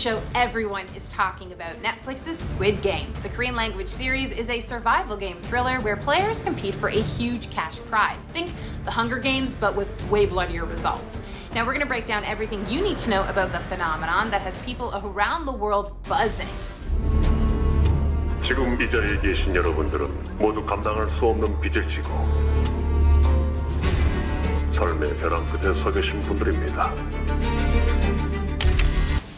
show everyone is talking about Netflix's Squid Game. The Korean language series is a survival game thriller where players compete for a huge cash prize. Think the Hunger Games, but with way bloodier results. Now, we're going to break down everything you need to know about the phenomenon that has people around the world buzzing. 지금 이 자리에 계신 여러분들은 모두 감당할 수 없는 빚을 지고 삶의 벼랑 끝에 서 계신 분들입니다.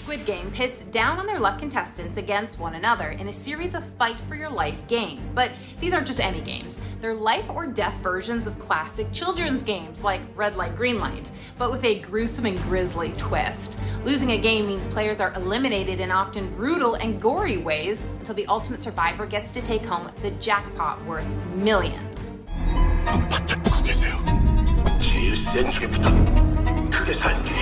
Squid Game pits down on their luck contestants against one another in a series of fight for your life games. But these aren't just any games. They're life or death versions of classic children's games like Red Light, Green Light, but with a gruesome and grisly twist. Losing a game means players are eliminated in often brutal and gory ways until the ultimate survivor gets to take home the jackpot worth millions. 제일 센 중에부터 크게 살길이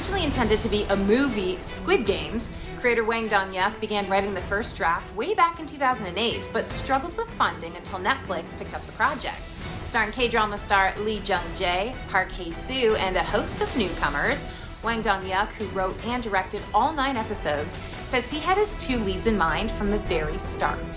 Originally intended to be a movie, Squid Games, creator Hwang Dong-hyuk began writing the first draft way back in 2008, but struggled with funding until Netflix picked up the project. Starring K-drama star Lee Jung-jae, Park Hae-soo, and a host of newcomers, Hwang Dong-hyuk, who wrote and directed all nine episodes, says he had his two leads in mind from the very start.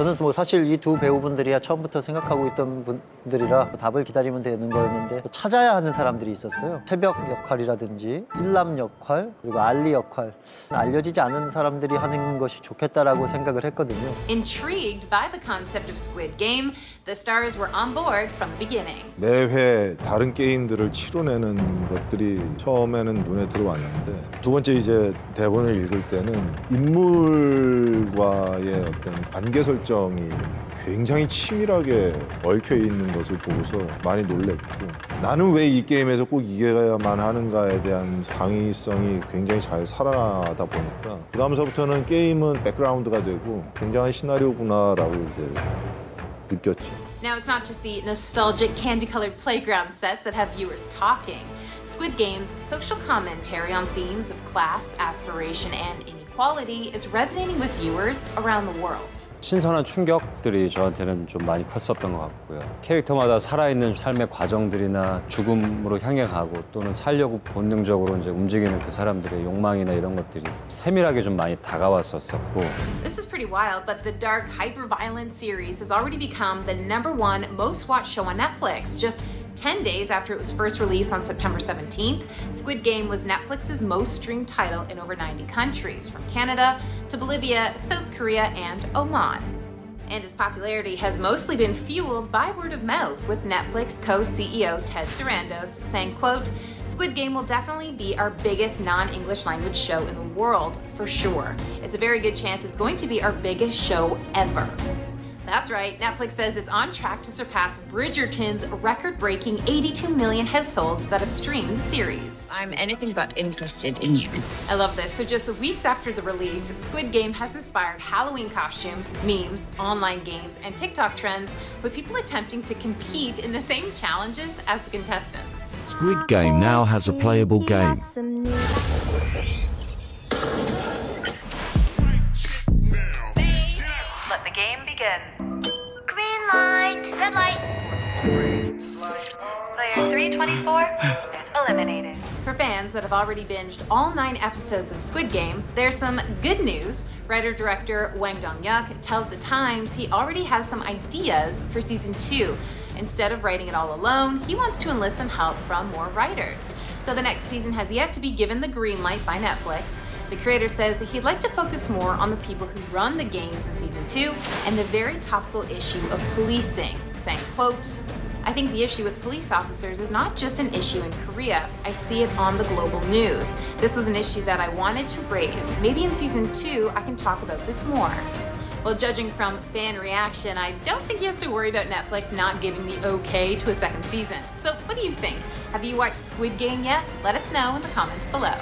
저는 뭐 사실 이 두 배우분들이야 처음부터 생각하고 있던 분들이라 답을 기다리면 되는 거였는데 찾아야 하는 사람들이 있었어요. 새벽 역할이라든지 일남 역할 그리고 알리 역할 알려지지 않은 사람들이 하는 것이 좋겠다라고 생각을 했거든요. Intrigued by the concept of Squid Game, the stars were on board from the beginning. 매회 다른 게임들을 치러내는 것들이 처음에는 눈에 들어왔는데 두 번째 이제 대본을 읽을 때는 인물과의 어떤 관계 설정 이 굉장히 치밀하게 얽혀 있는 것을 보고서 많이 놀랬고 나는 왜 이 게임에서 꼭 이겨야만 하는가에 대한 상의성이 굉장히 잘 살아나다 보니까 그 다음서부터는 게임은 백그라운드가 되고 굉장한 시나리오구나라고 이제 느꼈죠. Now, it's not just the nostalgic candy colored playground sets that have viewers talking. Squid Game's social commentary on themes of class, aspiration, and inequality is resonating with viewers around the world. 신선한 충격들이 저한테는 좀 많이 컸었던 것 같고요. 캐릭터마다 살아있는 삶의 과정들이나 죽음으로 향해 가고 또는 살려고 본능적으로 이제 움직이는 그 사람들의 욕망이나 이런 것들이 세밀하게 좀 많이 다가왔었었고 This is pretty wild, but the dark, hyper-violent series has already become the number one most-watched show on Netflix. Just 10 days after it was first released on September 17th, Squid Game was Netflix's most streamed title in over 90 countries, from Canada to Bolivia, South Korea, and Oman. And its popularity has mostly been fueled by word of mouth, with Netflix co-CEO Ted Sarandos saying, quote, Squid Game will definitely be our biggest non-English language show in the world, for sure. It's a very good chance it's going to be our biggest show ever. That's right, Netflix says it's on track to surpass Bridgerton's record breaking 82 million households that have streamed the series. I'm anything but interested in you. I love this. So, just weeks after the release, Squid Game has inspired Halloween costumes, memes, online games, and TikTok trends, with people attempting to compete in the same challenges as the contestants. Squid Game now has a playable game. Let the game begin. Red light. Player 324 eliminated. For fans that have already binged all nine episodes of Squid Game, there's some good news. Writer director Hwang Dong-hyuk tells The Times he already has some ideas for season two. Instead of writing it all alone, he wants to enlist some help from more writers. Though the next season has yet to be given the green light by Netflix, the creator says he'd like to focus more on the people who run the games in season two and the very topical issue of policing, saying, quote, I think the issue with police officers is not just an issue in Korea. I see it on the global news. This was an issue that I wanted to raise. Maybe in season two, I can talk about this more. Well, judging from fan reaction, I don't think he has to worry about Netflix not giving the okay to a second season. So, what do you think? Have you watched Squid Game yet? Let us know in the comments below.